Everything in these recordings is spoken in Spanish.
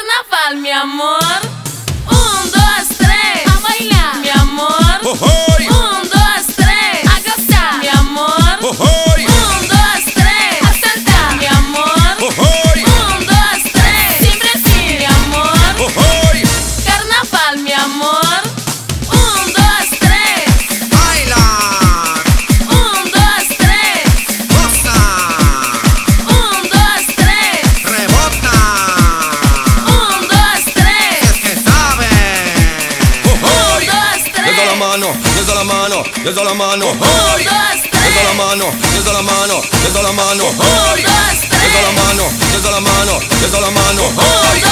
carnaval, meu amor. Um, dois, três. la mano, alza la mano. Un, la mano, alza la mano, alza la mano. Un, dos, tres. Alza la mano, alza la mano, alza la mano.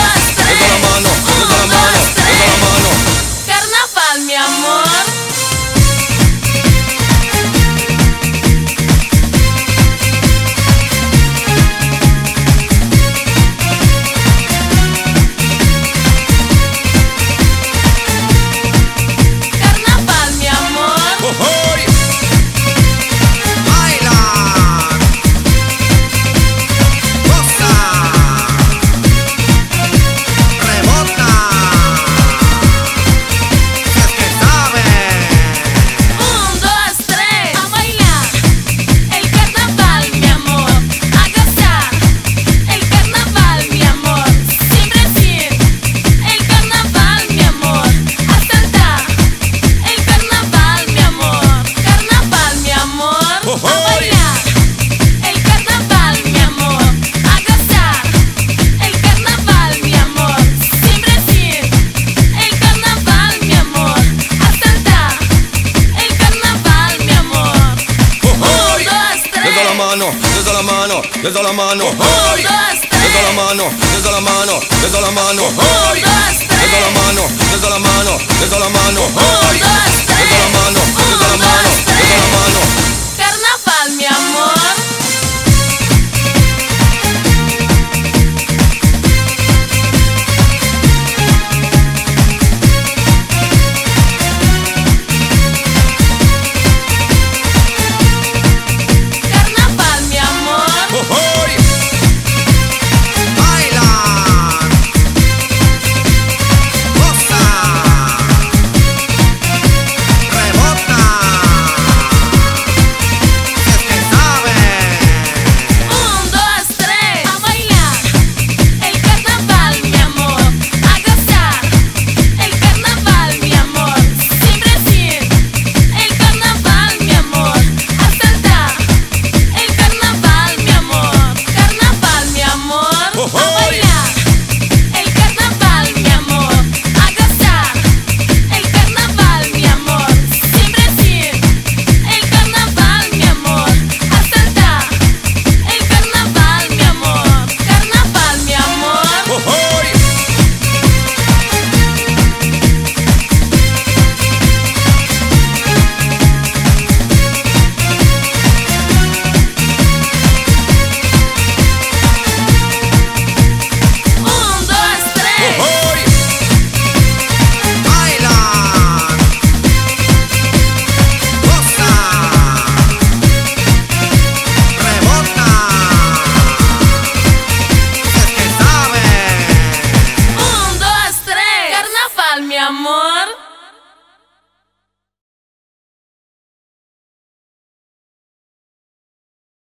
desde la mano, hoy, desde la mano, desde la mano, desde la mano, hoy, desde la mano, desde la mano, desde la mano. amor.